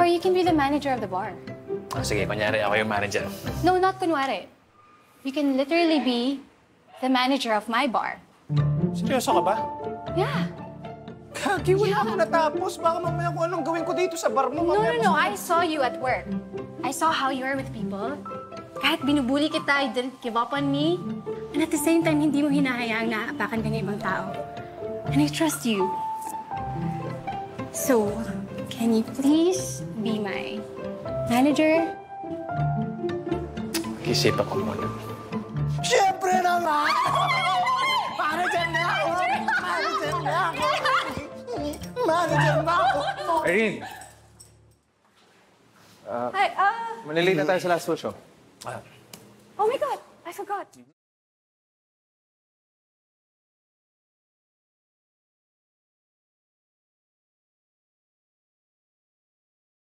Or you can be the manager of the bar. Ah, sige, kunyari ako yung manager. No, not kunwari. You can literally be the manager of my bar. Seryoso ka ba? Yeah. Kagi, wala akong natapos. Baka mamaya kung anong gawin ko dito sa bar mo. No, no, no. I saw you at work. I saw how you are with people. Kahit binubuli kita, you didn't give up on me. And at the same time, hindi mo hinahayaang naapakan ka ng ibang tao. And I trust you. So, can you please be my manager? Isip ako muna. Siyempre naman! Manager na ako! Manager na ako! Manager na ako! Irene, Hi, uh, malilate na tayo sa last show. oh my God, I forgot.